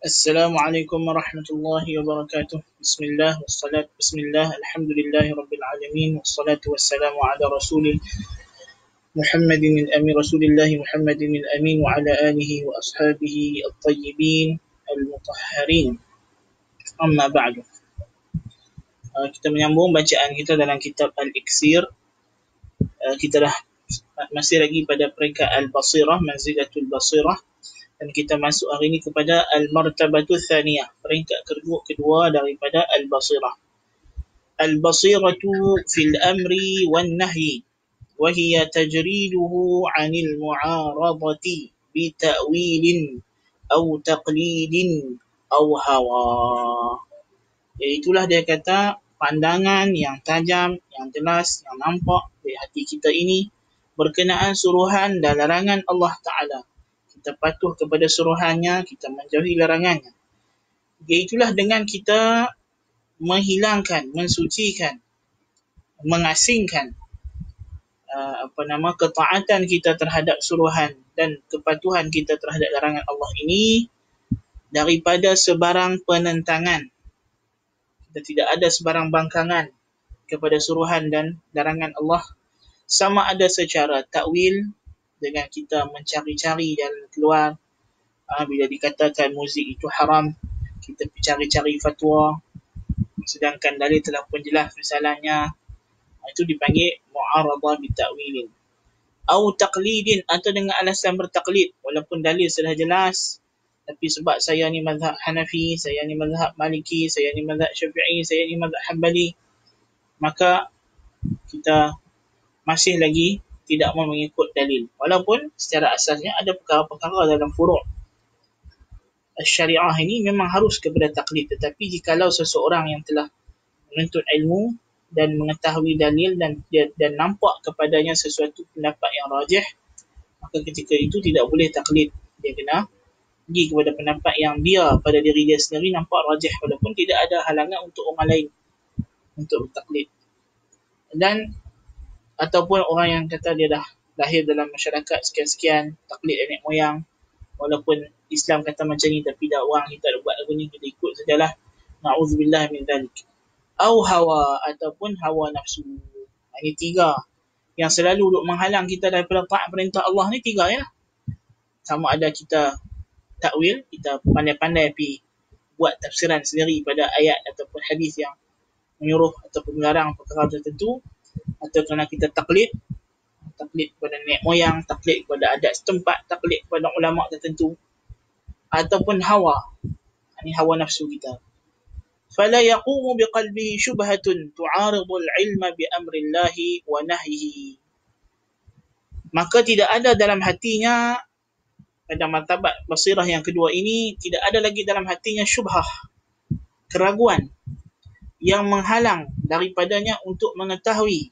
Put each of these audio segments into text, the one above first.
السلام عليكم ورحمة الله وبركاته. بسم الله والصلاة بسم الله الحمد لله رب العالمين والصلاة والسلام على رسول محمد الأمين رسول الله محمد الأمين وعلى آله وأصحابه الطيبين المطهرين. أما بعد uh, kita menyambung bacaan kita dalam kitab Al-Iksir. uh, kita dah masih lagi pada peringkat Al-Basirah Manzilatul Basirah. Dan kita masuk hari ini kepada Al-Martabatu Thaniyah, peringkat kedua, kedua daripada Al-Basirah. Al-Basiratu fil amri wan nahyi wa hiya tajriduhu 'anil mu'aradati bi ta'wilin aw taqlidin aw hawa. Itulah dia kata pandangan yang tajam, yang jelas, yang nampak di hati kita ini berkenaan suruhan dan larangan Allah Ta'ala kita patuh kepada suruhannya, kita menjauhi larangannya. Itulah dengan kita menghilangkan, mensucikan, mengasingkan uh, apa nama ketaatan kita terhadap suruhan dan kepatuhan kita terhadap larangan Allah ini daripada sebarang penentangan. Kita tidak ada sebarang bangkangan kepada suruhan dan larangan Allah sama ada secara takwil dengan kita mencari-cari dan keluar. Uh, bila dikatakan muzik itu haram kita cari-cari fatwa. Sedangkan dalil telah pun jelas misalnya itu dipanggil mu'aradah bita'wilin atau taqlidin atau dengan alasan bertaklid. Walaupun dalil sudah jelas tapi sebab saya ni mazhab Hanafi, saya ni mazhab Maliki, saya ni mazhab Syafi'i, saya ni mazhab Hanbali maka kita masih lagi tidak mau mengikut dalil. Walaupun secara asasnya ada perkara-perkara dalam furuk syariah ini memang harus kepada taklid. Tetapi jikalau seseorang yang telah menuntut ilmu dan mengetahui dalil dan dan nampak kepadanya sesuatu pendapat yang rajih, maka ketika itu tidak boleh taklid. Dia kena pergi kepada pendapat yang dia pada diri dia sendiri nampak rajih walaupun tidak ada halangan untuk orang lain untuk bertaklid. Dan ataupun orang yang kata dia dah lahir dalam masyarakat sekian-sekian taklid nenek moyang. Walaupun Islam kata macam ni tapi dah orang kita buat lagu ni kita ikut sajalah. Na'udzubillah min dhalik. Au hawa ataupun hawa nafsu. Ini tiga. Yang selalu duk menghalang kita daripada taat perintah Allah ni tiga ya. Sama ada kita takwil kita pandai-pandai pi buat tafsiran sendiri pada ayat ataupun hadis yang menyuruh ataupun melarang perkara tertentu atau kerana kita taklid taklid kepada nenek moyang taklid kepada adat setempat taklid kepada ulama tertentu ataupun hawa. Ini hawa nafsu kita. Fala yaqumu biqalbihi shubhatun tu'aridu al-ilma bi wa maka tidak ada dalam hatinya pada martabat basirah yang kedua ini tidak ada lagi dalam hatinya syubhah keraguan yang menghalang daripadanya untuk mengetahui.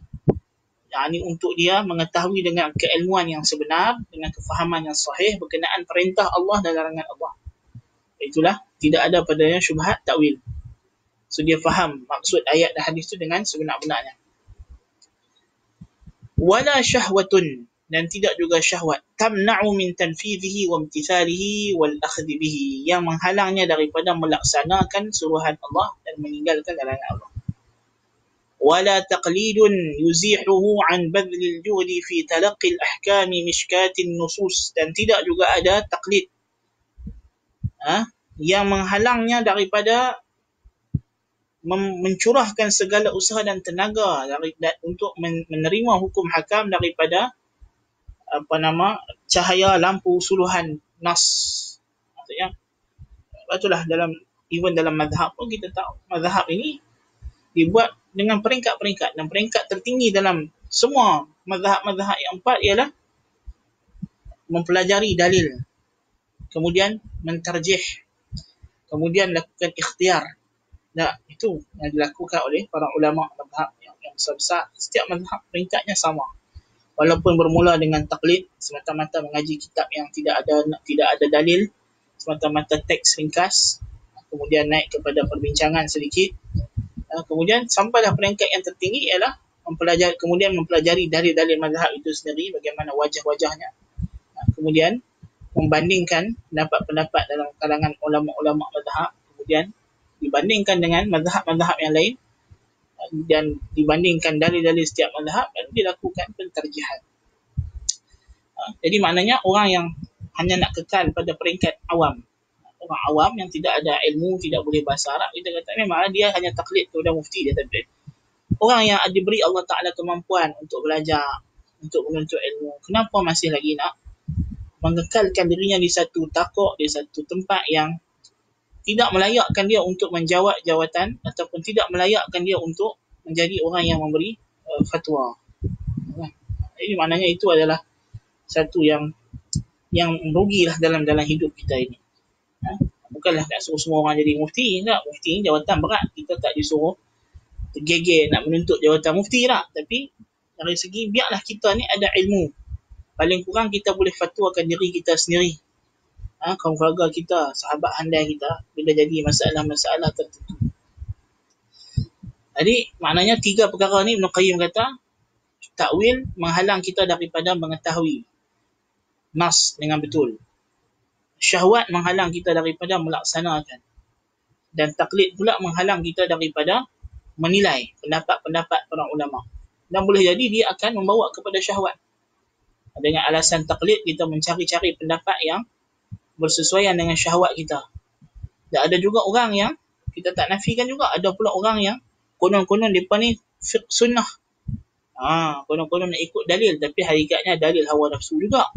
Yakni untuk dia mengetahui dengan keilmuan yang sebenar dengan kefahaman yang sahih berkenaan perintah Allah dan larangan Allah. Itulah tidak ada padanya syubhat takwil. So dia faham maksud ayat dan hadis itu dengan sebenar-benarnya. Wala syahwatun dan tidak juga syahwat. Tamna'u min tanfidhihi wa imtithalihi wal akhdhi bihi. Yang menghalangnya daripada melaksanakan suruhan Allah dan meninggalkan larangan Allah. Wala taqlidun yuzihuhu an badhlil juhdi fi talaqqi al ahkami mishkatin nusus. Dan tidak juga ada taqlid. Ha? yang menghalangnya daripada mencurahkan segala usaha dan tenaga untuk menerima hukum hakam daripada apa nama cahaya lampu suluhan nas. Maksudnya itulah dalam even dalam mazhab pun kita tahu mazhab ini dibuat dengan peringkat-peringkat. Dan peringkat tertinggi dalam semua mazhab-mazhab yang empat ialah mempelajari dalil kemudian mentarjih kemudian lakukan ikhtiar. Nah itu yang dilakukan oleh para ulama mazhab yang, yang besar-besar. Setiap mazhab peringkatnya sama walaupun bermula dengan taklid semata-mata mengaji kitab yang tidak ada tidak ada dalil semata-mata teks ringkas kemudian naik kepada perbincangan sedikit. Ah, kemudian sampailah peringkat yang tertinggi ialah mempelajari kemudian mempelajari dari dalil mazhab itu sendiri bagaimana wajah-wajahnya. Ah, kemudian membandingkan pendapat-pendapat dalam kalangan ulama-ulama mazhab kemudian dibandingkan dengan mazhab-mazhab yang lain dan dibandingkan dalil-dalil setiap mazhab dan dilakukan penterjihan. Ha, jadi maknanya orang yang hanya nak kekal pada peringkat awam. Orang awam yang tidak ada ilmu, tidak boleh bahasa Arab, kita kata memang dia hanya taklid kepada mufti dia tapi orang yang diberi Allah Ta'ala kemampuan untuk belajar, untuk menuntut ilmu, kenapa masih lagi nak mengekalkan dirinya di satu takut, di satu tempat yang tidak melayakkan dia untuk menjawab jawatan ataupun tidak melayakkan dia untuk menjadi orang yang memberi uh, fatwa. Jadi maknanya itu adalah satu yang yang rugilah dalam dalam hidup kita ini. Ha? Bukanlah nak suruh semua orang jadi mufti. Tak. Mufti ni jawatan berat. Kita tak disuruh tergeger nak menuntut jawatan mufti tak. Tapi dari segi biarlah kita ni ada ilmu. Paling kurang kita boleh fatwakan diri kita sendiri. Ha, kaum keluarga kita, sahabat handai kita bila jadi masalah-masalah tertentu. Jadi maknanya tiga perkara ni Ibn Qayyim kata takwil menghalang kita daripada mengetahui nas dengan betul. Syahwat menghalang kita daripada melaksanakan. Dan taklid pula menghalang kita daripada menilai pendapat-pendapat para ulama. Dan boleh jadi dia akan membawa kepada syahwat. Dengan alasan taklid kita mencari-cari pendapat yang bersesuaian dengan syahwat kita. Dan ada juga orang yang kita tak nafikan juga ada pula orang yang konon-konon depa ni fiqh sunnah. Ha, konon-konon nak ikut dalil tapi hakikatnya dalil hawa nafsu juga.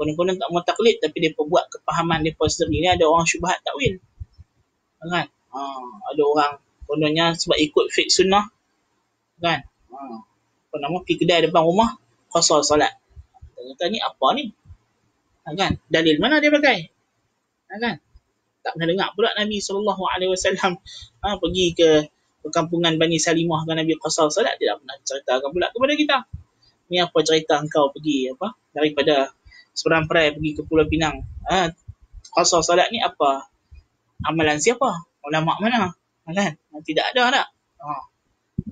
Konon-konon tak mau taklid tapi depa buat kepahaman depa sendiri ni ada orang syubhat takwil. Kan? Ha, ada orang kononnya sebab ikut fiqh sunnah kan. Ha, apa nama pergi kedai depan rumah qasar solat. Kata ni apa ni? Ha, kan? Dalil mana dia pakai? Ha, kan? Tak pernah dengar pula Nabi SAW ha, pergi ke perkampungan Bani Salimah dengan Nabi Qasar Salat. Dia tak pernah ceritakan pula kepada kita. Ni apa cerita engkau pergi apa daripada seberang perai pergi ke Pulau Pinang. Ha, Qasar Salat ni apa? Amalan siapa? Ulama mana? Ha, kan? Tidak ada tak? Ha.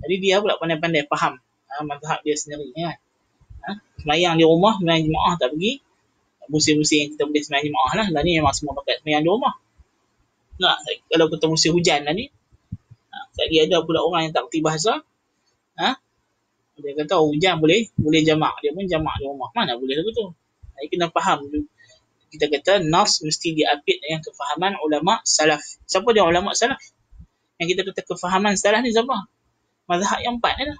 Jadi dia pula pandai-pandai faham ha, mazhab dia sendiri. Kan? Ha? Semayang di rumah, semayang jemaah tak pergi musim-musim yang kita boleh semayang jemaah lah. Lah ni memang semua pakai semayang di rumah. Nak, kalau kita musim hujan lah ni, tak dia ada pula orang yang tak kerti bahasa. Ha? Dia kata oh, hujan boleh, boleh jamak. Dia pun jamak di rumah. Mana boleh lagu tu? Jadi kena faham. Kita kata nas mesti diapit dengan kefahaman ulama salaf. Siapa dia ulama salaf? Yang kita kata kefahaman salaf ni siapa? Mazhab yang empat ni lah.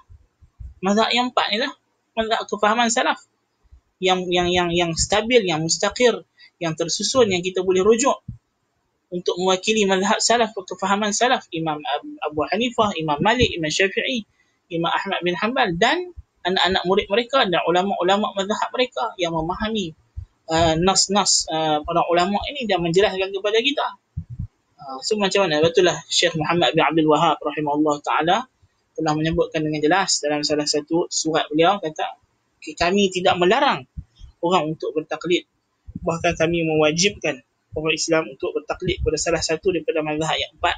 Mazhab yang empat ni lah. Mazhab kefahaman salaf yang yang yang yang stabil, yang mustaqir, yang tersusun yang kita boleh rujuk untuk mewakili mazhab salaf kefahaman salaf Imam Abu Hanifah, Imam Malik, Imam Syafi'i, Imam Ahmad bin Hanbal dan anak-anak murid mereka dan ulama-ulama mazhab mereka yang memahami uh, nas-nas uh, para ulama ini dan menjelaskan kepada kita. Uh, so macam mana? Betul lah Syekh Muhammad bin Abdul Wahab rahimahullah taala telah menyebutkan dengan jelas dalam salah satu surat beliau kata kami tidak melarang orang untuk bertaklid. Bahkan kami mewajibkan orang Islam untuk bertaklid kepada salah satu daripada mazhab yang empat.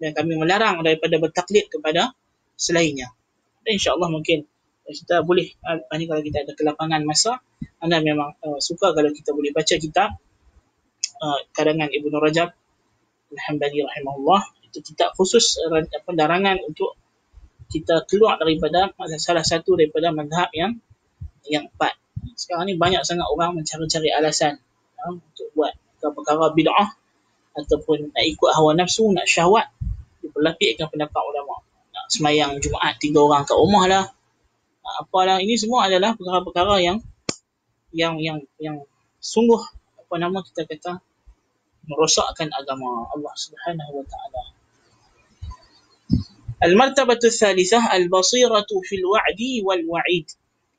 Dan kami melarang daripada bertaklid kepada selainnya. Dan insyaAllah mungkin kita boleh, ini kalau kita ada kelapangan masa, anda memang uh, suka kalau kita boleh baca kitab uh, karangan Ibn Rajab Alhamdulillah rahimahullah itu kitab khusus uh, pendarangan untuk kita keluar daripada salah satu daripada mazhab yang yang empat. Sekarang ni banyak sangat orang mencari-cari alasan ya, untuk buat perkara bid'ah ataupun nak ikut hawa nafsu, nak syahwat, diperlapikkan pendapat ulama. Nak semayang Jumaat tiga orang kat rumah lah. Apalah ini semua adalah perkara-perkara yang yang yang yang sungguh apa nama kita kata merosakkan agama Allah Subhanahu wa taala. Al-martabatu al-thalithah al-basiratu fil wa'di wal wa'id.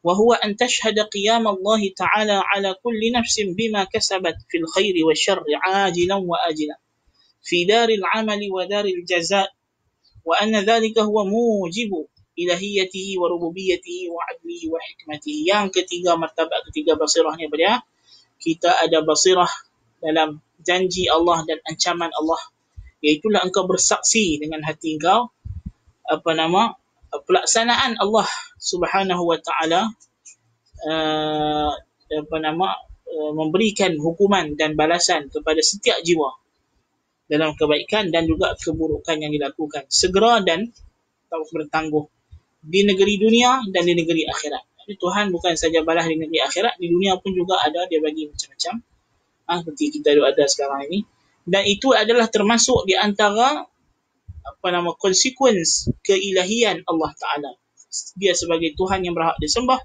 وهو أن تشهد قيام الله تعالى على كل نفس بما كسبت في الخير والشر عاجلا وآجلا في دار العمل ودار الجزاء وأن ذلك هو موجب إلهيته وربوبيته وعدله وحكمته yang ketiga martabat ketiga basirahnya pada kita ada basirah dalam janji Allah dan ancaman Allah iaitulah engkau bersaksi dengan hati engkau apa nama pelaksanaan Allah Subhanahu wa taala uh, apa nama uh, memberikan hukuman dan balasan kepada setiap jiwa dalam kebaikan dan juga keburukan yang dilakukan segera dan bertangguh di negeri dunia dan di negeri akhirat. Jadi Tuhan bukan saja balas di negeri akhirat, di dunia pun juga ada dia bagi macam-macam. Ah, seperti kita ada sekarang ini. Dan itu adalah termasuk di antara apa nama konsekuens keilahian Allah Taala. Dia sebagai Tuhan yang berhak disembah,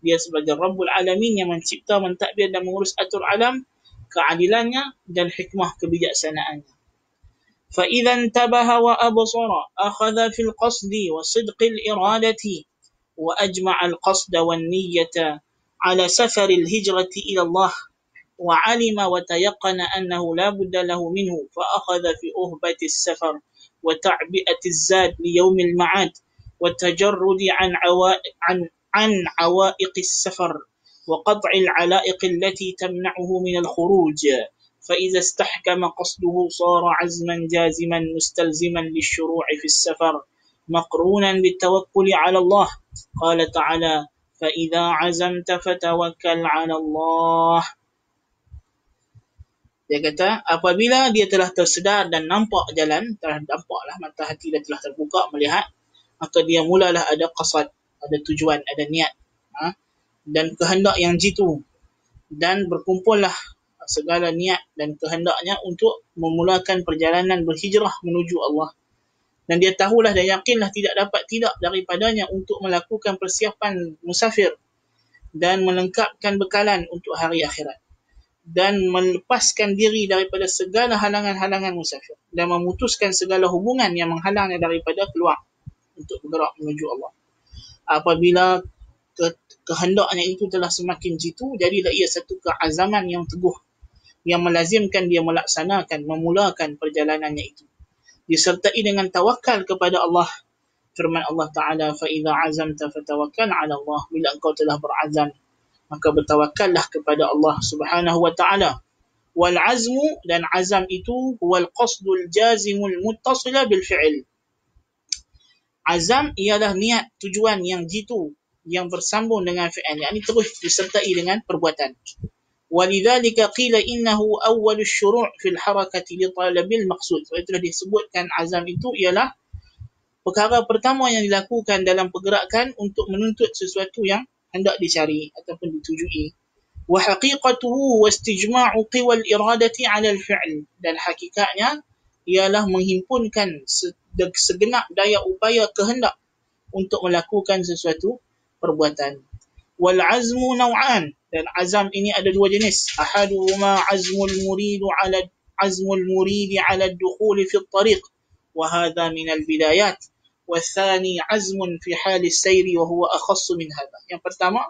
dia sebagai Rabbul Alamin yang mencipta, mentadbir dan mengurus atur alam, keadilannya dan hikmah kebijaksanaannya. فإذا انتبه وأبصر أخذ في القصد وصدق الإرادة وأجمع القصد والنية على سفر الهجرة إلى الله وعلم وتيقن أنه لا بد له منه فأخذ في أهبة السفر وتعبئة الزاد ليوم المعاد والتجرد عن عوائق, عن, عن عوائق السفر وقطع العلائق التي تمنعه من الخروج. فإذا استحكم قصده صار عزما جازما مستلزما للشروع في السفر مقرونا بالتوكل على الله. قال تعالى فإذا عزمت فتوكل على الله. Dia kata, apabila dia telah tersedar dan nampak jalan, telah nampaklah mata hati dia telah terbuka melihat, maka dia mulalah ada qasad, ada tujuan, ada niat. Ha? Dan kehendak yang jitu. Dan berkumpullah segala niat dan kehendaknya untuk memulakan perjalanan berhijrah menuju Allah. Dan dia tahulah dan yakinlah tidak dapat tidak daripadanya untuk melakukan persiapan musafir dan melengkapkan bekalan untuk hari akhirat Dan melepaskan diri daripada segala halangan-halangan musafir. Dan memutuskan segala hubungan yang menghalangnya daripada keluar untuk bergerak menuju Allah. Apabila ke- kehendaknya itu telah semakin jitu, jadilah ia satu keazaman yang teguh yang melazimkan dia melaksanakan, memulakan perjalanannya itu. Disertai dengan tawakal kepada Allah. Firman Allah Ta'ala, فَإِذَا عَزَمْتَ فَتَوَكَّلْ عَلَى اللَّهِ Bila engkau telah berazam, maka bertawakallah kepada Allah Subhanahu wa Ta'ala. Wal-azmu dan azam itu huwal qasdul jazimul muttasila bil fi'il. Azam ialah niat tujuan yang jitu yang bersambung dengan fi'il. Yang ini terus disertai dengan perbuatan. ولذلك قيل إنه أول الشروع في الحركة لطلب المقصود فإتlah disebutkan azam itu ialah perkara pertama yang dilakukan dalam pergerakan untuk menuntut sesuatu yang hendak dicari ataupun ditujui. Wa haqiqatuhu wa istijma'u qiwal iradati 'ala al-fi'l dan hakikatnya ialah menghimpunkan segenap daya upaya kehendak untuk melakukan sesuatu perbuatan. Wal azmu naw'an. Dan azam ini ada dua jenis. Ahaduhuma azmul murid 'ala azmul murid 'ala ad-dukhuli fi at-tariq wa hadha min al-bidayat wathani azmun fi hali sayri wa huwa akhassu min hadha. Yang pertama,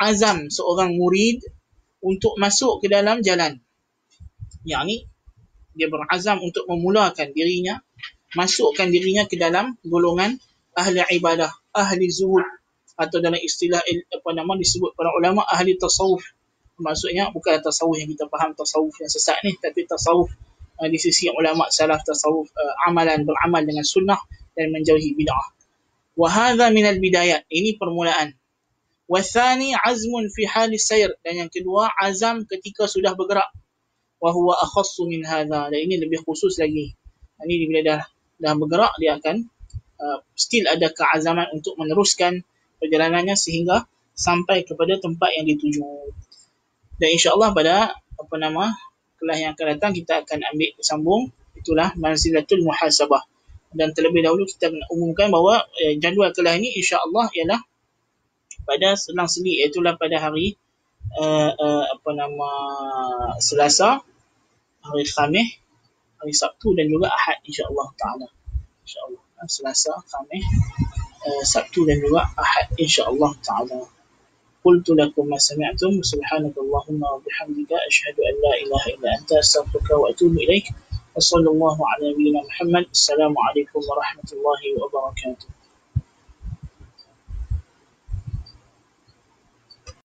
azam seorang murid untuk masuk ke dalam jalan. Yang ni, dia berazam untuk memulakan dirinya, masukkan dirinya ke dalam golongan ahli ibadah, ahli zuhud atau dalam istilah apa nama disebut para ulama ahli tasawuf. Maksudnya bukan tasawuf yang kita faham tasawuf yang sesat ni, tapi tasawuf uh, di sisi ulama salaf tasawuf uh, amalan beramal dengan sunnah dan menjauhi bid'ah. Wa hadha min al bidayat ini permulaan. Wa azmun fi hal sayr. Dan yang kedua azam ketika sudah bergerak. Wa huwa akhassu min hadha. Dan ini lebih khusus lagi. Ini bila dah dah bergerak dia akan uh, still ada keazaman untuk meneruskan perjalanannya sehingga sampai kepada tempat yang dituju. Dan insya-Allah pada apa nama kelas yang akan datang kita akan ambil sambung. Itulah manzilatul muhasabah Dan terlebih dahulu kita umumkan bahawa eh, jadual kelas ini insya-Allah ialah pada selang-seli iaitu pada hari uh, uh, apa nama Selasa, hari Khamis, hari Sabtu dan juga Ahad insya-Allah taala. Insya-Allah Selasa, Khamis, سبت للواء أحد إن شاء الله تعالى قلت لكم ما سمعتم سبحانك اللهم وبحمدك أشهد أن لا إله إلا أنت أستغفرك وأتوب إليك وصلى الله على نبينا محمد. السلام عليكم ورحمة الله وبركاته.